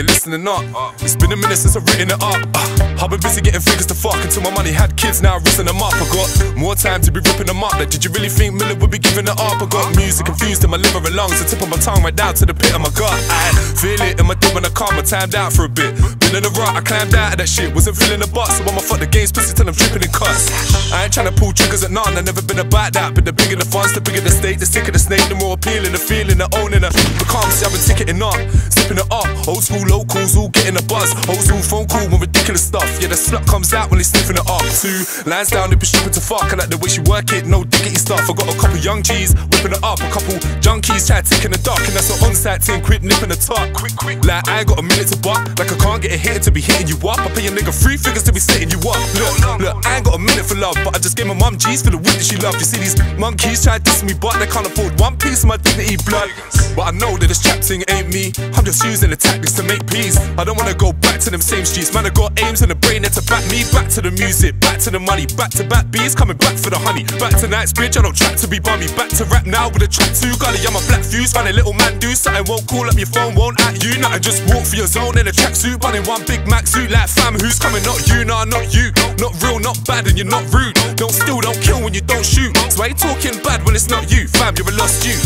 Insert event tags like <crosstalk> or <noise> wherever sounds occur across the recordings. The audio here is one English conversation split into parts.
you're listening up. It's been a minute since I've written it up. Uh, I've been busy getting figures to fuck until my money had kids, now I've risen them up. I got more time to be ripping them up. Like, did you really think Miller would be giving it up? I got music confused in my liver and lungs, the tip of my tongue right down to the pit of my gut. I feel it in my dip when I calm, I timed out for a bit. Been in the rut, I climbed out of that shit. Wasn't feeling the butt, so I'ma fuck the game's pussy till I'm dripping in cuts. I ain't trying to pull triggers at none, I never been about that. But the bigger the funds, the bigger the stake, the sicker the snake, the more appealing the feeling, the owning. The calm, see, I've been ticketing up, zipping it up. Old school locals all getting a buzz. Old school phone call when ridiculous stuff. Yeah, the slut comes out when they sniffing it up. Two lines down, they be stripping to fuck. I like the way she work it, no diggity stuff. I got a couple young G's whipping it up, a couple junkies try ticking the dark, and that's an on-site team. Quit nipping the top. Quick, quick. Like I ain't got a minute to buck. Like I can't get a hit to be hitting you up. I pay a nigga three figures to be setting you up. Look, look, I ain't got a minute for love, but I just gave my mum G's for the weed that she loved. You see these monkeys try to diss me, but they can't afford one piece of my dignity blood. But I know that this trap thing ain't me. I'm just using the tactics to make peace. I don't wanna go back to them same streets. Man, I got aims and a brain there to back me. Back to the music, back to the money, back to back bees, coming back for the honey. Back to Knightsbridge, I don't track to be bummy. Back to rap now with a track too gully. I'm a black fuse, find a little man do something. Won't call up your phone, won't at you. Nothing, just walk for your zone in a tracksuit, bunning one big Mac suit like fam. Who's coming? Not you, nah, not you. Not real, not bad, and you're not rude. Don't steal, don't kill when you don't shoot. So why you talking bad when it's not you? Fam, you're a lost you.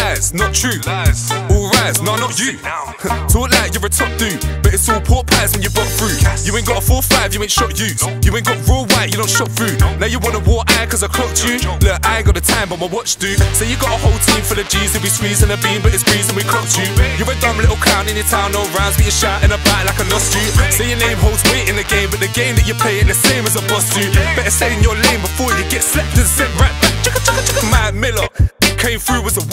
Lies, not true. Lies. All rise, no, not you. <laughs> Talk like you're a top dude, but it's all pork pies when you buck through. You ain't got a 4-5, you ain't shot use. You ain't got raw white, you don't shot food. Now you wanna war eye cause I clocked you. Look, I ain't got the time, but my watch do. So you got a whole team full of G's and we squeezing a beam, but it's greasing we clocked you. You're a dumb little clown in your town, no rhymes, but you're shouting about like I lost you. Say your name holds weight in the game, but the game that you play ain't the same as a boss do. Better stay in your lane before you get slapped and sent right back.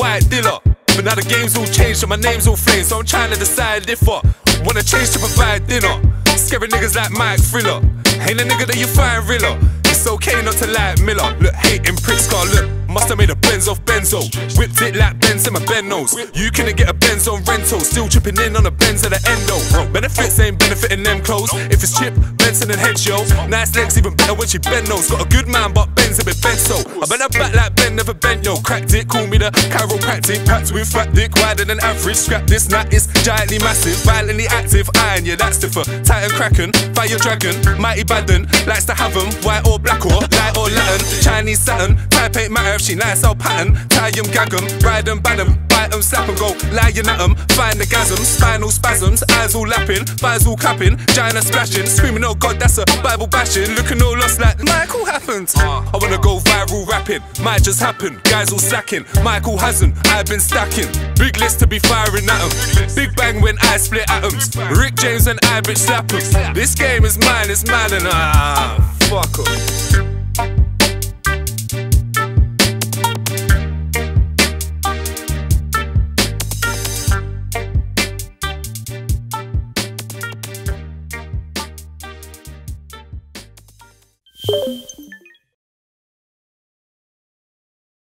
White dealer. But now the game's all changed and my name's all flamed. So I'm trying to decide if I wanna change to provide dinner. Scary niggas like Mike Thriller. Ain't a nigga that you find realer. It's okay not to like Miller. Look, hating pricks car, look. Must have made a Benz off Benzo. Whipped it like Benz in my Bennos. You couldn't get a Benz on rental. Still chipping in on a Benz at the endo. Benefits ain't benefiting them clothes. If it's Chip, Benson and Hedge, yo. Nice legs, even better when she bend. Got a good man, but Ben's a bit bent so. I better back like Ben, never bent, yo. Cracked it, call me the chiropractic. Packed with fat dick, wider than average. Scrap this night, it's giantly massive. Violently active, iron, yeah, that's differ. Titan Kraken, fire dragon. Mighty Baden, likes to have them. White or black or light or Latin. Chinese Saturn, type ain't matter if she nice or pattern. Tie 'em, gag 'em, ride 'em, ban 'em, bite 'em, slap 'em, go lying at 'em. Find the gasm, spinal spasms, eyes all lapping, thighs all clapping, giant splashing, screaming, oh god, that's a Bible bashing. Looking all lost like, Michael happened. I wanna go viral rapping, might just happen. Guys all slacking, Michael hasn't, I've been stacking. Big list to be firing at 'em. Big bang when I split atoms. Rick James and I bitch slap 'em. This game is mine, it's mine, and ah, fuck 'em. Música